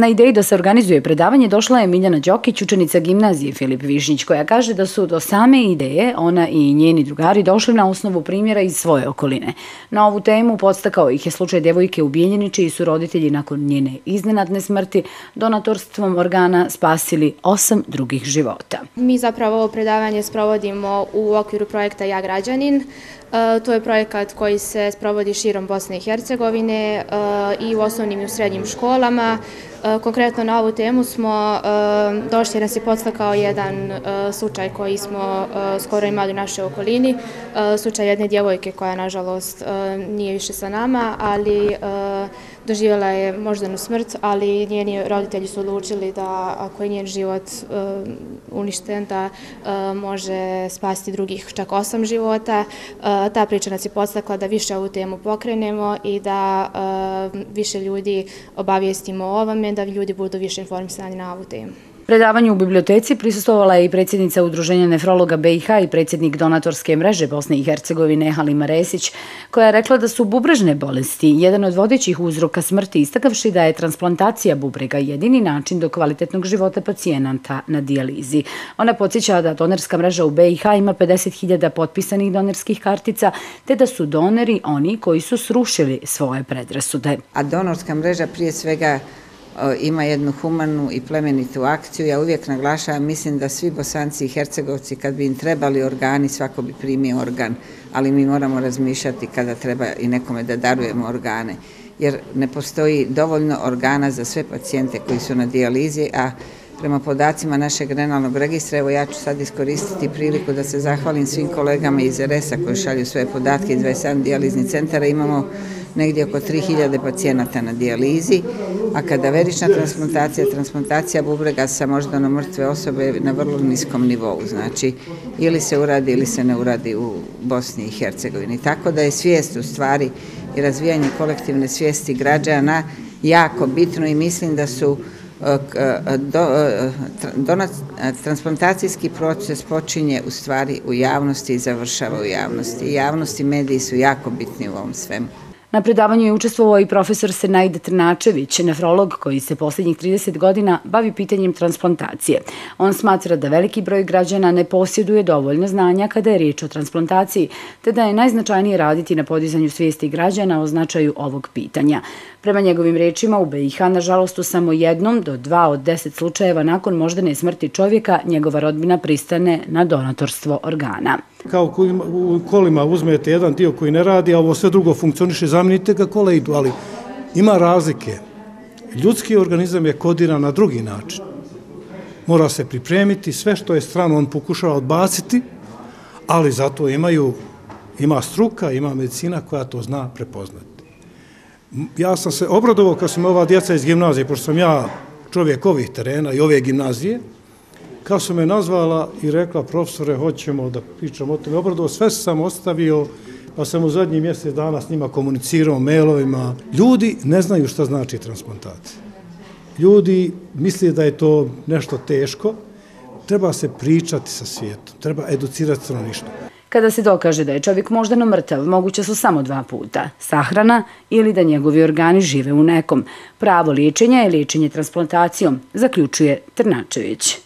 Na ideji da se organizuje predavanje došla je Miljana Đokić, učenica gimnazije Filip Višnjić, koja kaže da su do same ideje ona i njeni drugari došli na osnovu primjera iz svoje okoline. Na ovu temu podstakao ih je slučaj devojke ubijenjeni čiji su roditelji nakon njene iznenadne smrti donatorstvom organa spasili osam drugih života. Mi zapravo ovo predavanje sprovodimo u okviru projekta Ja građanin. E, to je projekat koji se sprovodi širom Bosne i Hercegovine e, i u osnovnim i u srednjim školama. E, konkretno na ovu temu smo e, došli nas je podstakao jedan e, slučaj koji smo skoro imali u našoj okolini. Slučaj jedne djevojke koja, nažalost, nije više sa nama, ali doživjela je moždanu smrt, ali njeni roditelji su odlučili da ako je njen život uništen, da može spasiti drugih čak osam života ta priča nas je podstakla da više ovu temu pokrenemo i da više ljudi obavijestimo o ovome, da ljudi budu više informisani na ovu temu. Predavanju u biblioteci prisustovala je i predsjednica Udruženja nefrologa BiH i predsjednik donatorske mreže Bosne i Hercegovine Halima Resić, koja je rekla da su bubrežne bolesti jedan od vodećih uzroka smrti, istakavši da je transplantacija bubrega jedini način do kvalitetnog života pacijenanta na dijalizi. Ona podsjeća da donorska mreža u BiH ima 50.000 potpisanih donorskih kartica, te da su donori oni koji su srušili svoje predrasude. A donorska mreža prije svega ima jednu humanu i plemenitu akciju. Ja uvijek naglašavam, mislim da svi bosanci i hercegovci, kad bi im trebali organi, svako bi primio organ, ali mi moramo razmišljati kada treba i nekome da darujemo organe, jer ne postoji dovoljno organa za sve pacijente koji su na dijalizi, a prema podacima našeg renalnog registra, evo ja ću sad iskoristiti priliku da se zahvalim svim kolegama iz RS-a koji šalju svoje podatke iz 27 dijaliznih centara, imamo negdje oko 3000 pacijenata na dijalizi, a kadaverična transplantacija, transplantacija bubrega sa moždano mrtve osobe na vrlo niskom nivou, znači ili se uradi ili se ne uradi u Bosni i Hercegovini. Tako da je svijest u stvari i razvijanje kolektivne svijesti građana jako bitno i mislim da su e, e, e, e transplantacijski proces počinje u stvari u javnosti i završava u javnosti. Javnost i mediji su jako bitni u ovom svemu. Na predavanju je učestvovao i profesor Senajda Trnačević, nefrolog koji se posljednjih 30 godina bavi pitanjem transplantacije. On smatra da veliki broj građana ne posjeduje dovoljno znanja kada je riječ o transplantaciji, te da je najznačajnije raditi na podizanju svijesti građana o značaju ovog pitanja. Prema njegovim rečima, u BiH, nažalost, u samo jednom do dva od deset slučajeva nakon moždane smrti čovjeka, njegova rodbina pristane na donatorstvo organa. Kao u kolima uzmete jedan dio koji ne radi, a ovo sve drugo funkcioniše, zamijenite ga kole idu, ali ima razlike. Ljudski organizam je kodiran na drugi način. Mora se pripremiti, sve što je strano on pokušava odbaciti, ali zato imaju, ima struka, ima medicina koja to zna prepoznati ja sam se obradovao kad su me ova djeca iz gimnazije, pošto sam ja čovjek ovih terena i ove gimnazije, kad su me nazvala i rekla, profesore, hoćemo da pričamo o tome, obradovo, sve sam ostavio, pa sam u zadnji mjesec dana s njima komunicirao mailovima. Ljudi ne znaju šta znači transplantat. Ljudi misli da je to nešto teško, treba se pričati sa svijetom, treba educirati straništvo. Kada se dokaže da je čovjek moždano mrtav, moguće su samo dva puta. Sahrana ili da njegovi organi žive u nekom. Pravo liječenja je liječenje transplantacijom, zaključuje Trnačević.